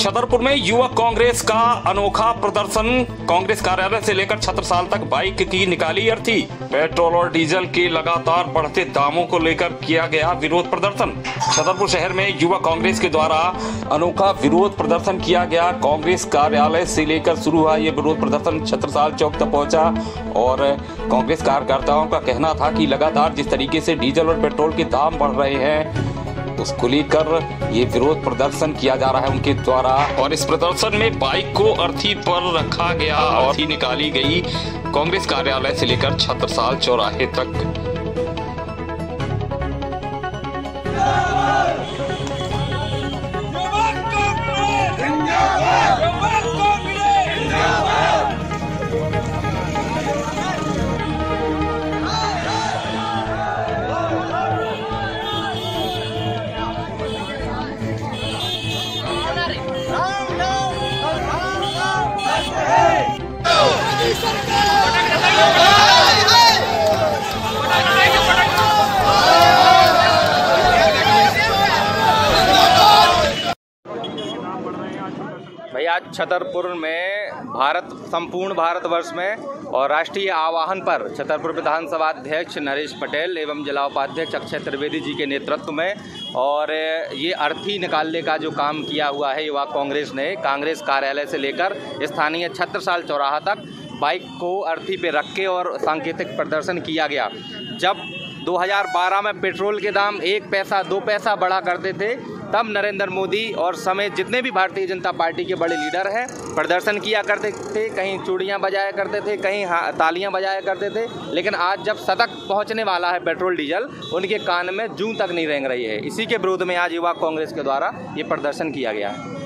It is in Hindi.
छतरपुर में युवक कांग्रेस का अनोखा प्रदर्शन। कांग्रेस कार्यालय से लेकर छत्रसाल तक बाइक की निकाली अर्थी। पेट्रोल और डीजल के लगातार बढ़ते दामों को लेकर किया गया विरोध प्रदर्शन। छतरपुर शहर में युवक कांग्रेस के द्वारा अनोखा विरोध प्रदर्शन किया गया। कांग्रेस कार्यालय से लेकर शुरू हुआ ये विरोध प्रदर्शन। छत्रसाल चौक तक पहुँचा और कांग्रेस कार्यकर्ताओं का कहना था कि लगातार जिस तरीके से डीजल और पेट्रोल के दाम बढ़ रहे हैं उसको लेकर ये विरोध प्रदर्शन किया जा रहा है उनके द्वारा। और इस प्रदर्शन में बाइक को अर्थी पर रखा गया। और निकाली गई कांग्रेस कार्यालय से लेकर छत्रसाल चौराहे तक। भैया, छतरपुर में भारत, संपूर्ण भारतवर्ष में और राष्ट्रीय आवाहन पर छतरपुर विधानसभा अध्यक्ष नरेश पटेल एवं जिला उपाध्यक्ष अक्षय त्रिवेदी जी के नेतृत्व में और ये अर्थी निकालने का जो काम किया हुआ है युवा कांग्रेस ने, कांग्रेस कार्यालय से लेकर स्थानीय छत्रसाल चौराहा तक बाइक को अर्थी पे रख के और सांकेतिक प्रदर्शन किया गया। जब 2012 में पेट्रोल के दाम एक पैसा, दो पैसा बढ़ा करते थे, तब नरेंद्र मोदी और समेत जितने भी भारतीय जनता पार्टी के बड़े लीडर हैं, प्रदर्शन किया करते थे, कहीं चूड़ियाँ बजाया करते थे, कहीं तालियाँ बजाया करते थे, लेकिन आज जब सतक पहुँचने वाला है पेट्रोल, डीजल, उनके कान में जूं तक नहीं रेंग रही है। इसी के विरोध में आज युवा कांग्रेस के द्वारा ये प्रदर्शन किया गया। है